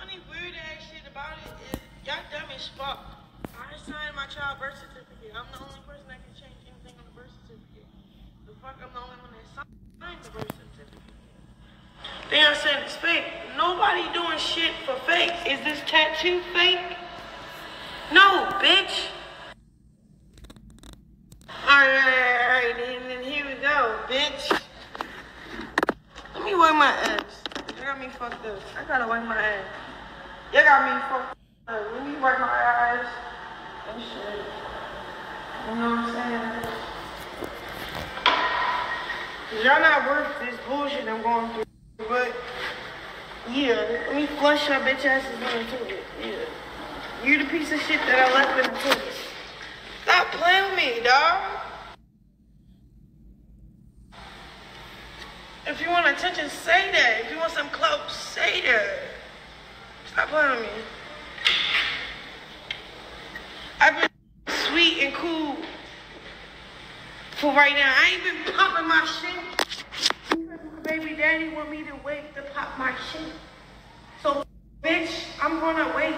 funny weird ass shit about it is y'all dumb as fuck. I signed my child birth certificate. I'm the only person that can change anything on the birth certificate. The fuck, I'm the only one that signed the birth certificate. Then I said it's fake. Nobody doing shit for fake. Is this tattoo fake? No, bitch. Alright, alright, alright, then here we go, bitch. Let me wipe my ass. Got me fucked up. I gotta wipe my ass. You got me fucked up. Let me wipe my ass and shit. You know what I'm saying? y'all not worth this bullshit I'm going through. But, yeah, let me flush your bitch asses into it. Yeah. You're the piece of shit that I left in the toilet. Stop playing with me, dog. If you want attention, say that. If you want some clout, say that. Stop playing me. I've been sweet and cool for right now. I ain't been popping my shit. Baby daddy want me to wait to pop my shit. So, bitch, I'm gonna wait.